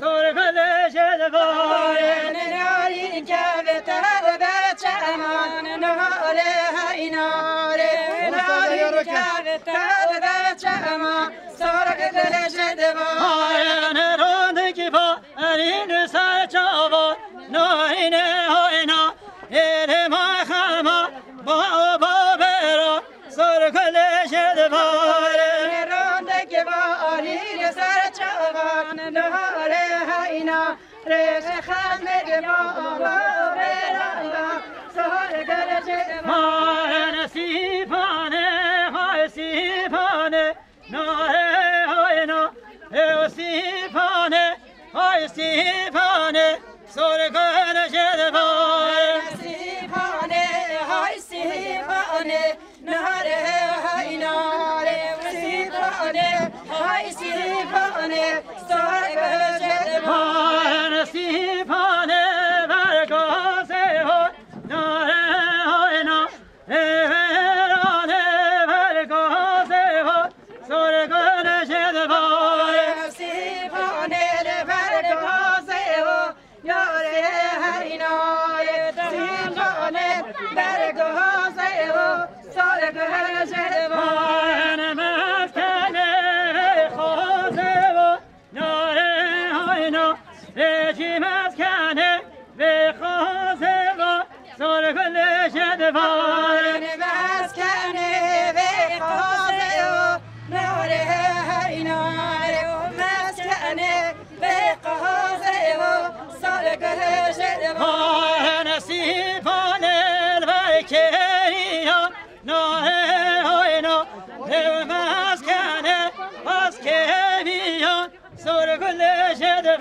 سر گل جلوار ناری که تر به چمان نار هینار ناری که تر به چمان سر گل جلوار نرانده که با این سر چاوار نارین هاینا دل ما خما با با برا سر گل جلوار نرانده که با این سر چاوار نار ریخ خمد بابا برانگا سهر گرجه ما نصیبانه های سیبانه ناره های نا. سیبانه های سیبانه سرگان جدوار سیبانه های سیبانه نهاره هینا ریخ سیبانه های سیبانه ها سرگان جدوار سیبانه برگ بازه و یاره هرینای. سیبانه برگ بازه و سارگ هرجه و من مسکنه خوزه و ناره های نا رجی مسکنه به خوزه و سرگل جدوار مسکنه ناهینا دلمز کنه باز که میان سر گل شده